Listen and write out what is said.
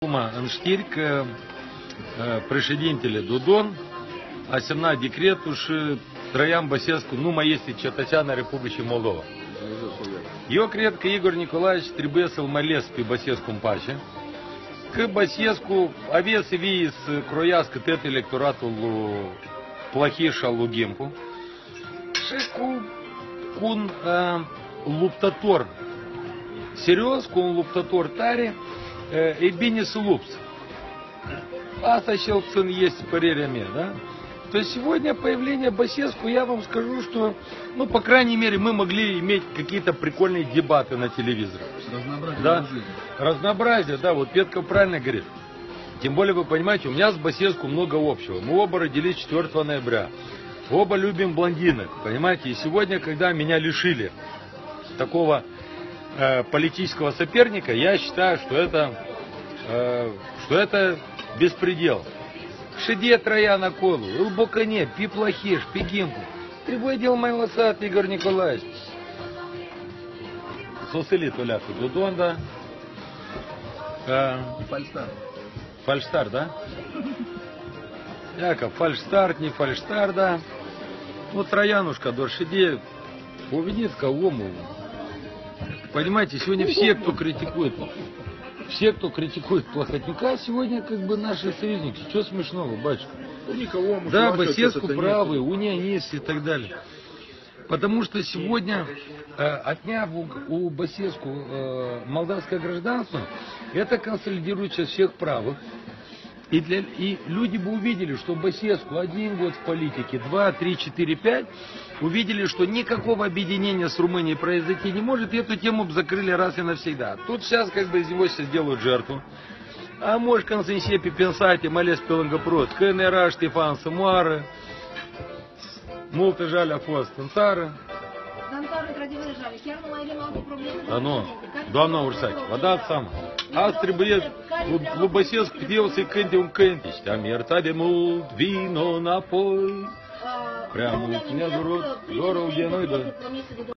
Дума Анштирк, э, э, Moldova. Eu cred că Igor Nicolaevici trebuie să-l mai les pe Băsescu în pace, că Băsescu avea să vie să croiască tot electoratul lui Plahir și al lui Gimpu și cu, cu un uh, luptător serios, cu un luptător tare, Asta cel puțin este părerea mea, да? То есть сегодня появление Басеску, я вам скажу, что, ну, по крайней мере, мы могли иметь какие-то прикольные дебаты на телевизоре. Разнообразие Да, жизни. разнообразие, да, вот Петков правильно говорит. Тем более, вы понимаете, у меня с Басеску много общего. Мы оба родились 4 ноября. Оба любим блондинок, понимаете? И сегодня, когда меня лишили такого э, политического соперника, я считаю, что это, э, что это беспредел. Шиде Трояна Колу, Лбокане, Пиплохиш, Пигимку. Требуй дел моего сад, Игорь Николаевич. Сосели туляку Дудонда. Э, Фальстарт. Фальштар, да? Яков, фальштарт, не фальштар, да. Ну, Троянушка, Доршиде, уведет кого-му. Понимаете, сегодня все, кто критикует, все, кто критикует Плохотнюка, сегодня как бы наши союзники. Что смешного, батюшка? Никого, может, Да, Басеску правы, унионист и так далее. Потому что сегодня, э, отняв у, у Басеску э, молдавское гражданство, это консолидирует сейчас всех правых. И, для, и люди бы увидели, что Басеску один год в политике, два, три, четыре, пять, увидели, что никакого объединения с Румынией произойти не может, и эту тему бы закрыли раз и навсегда. Тут сейчас как бы из него сейчас делают жертву. А может консенсепи пенсати, малес пеленгопрот, КНРА, Штефан Самуары, Мулtă jale a fost în țară. Dar într într-adevăr, jale. Chiar nu mai avem alte probleme? А ну, doamna Ursac, vă dați seama. Azi trebuie lui- lui Băsescu eu să-i cânte un cântec. Te-am iertat de mult, vino înapoi. Prea mult ne-a durut, dorul de noi, da. Promise de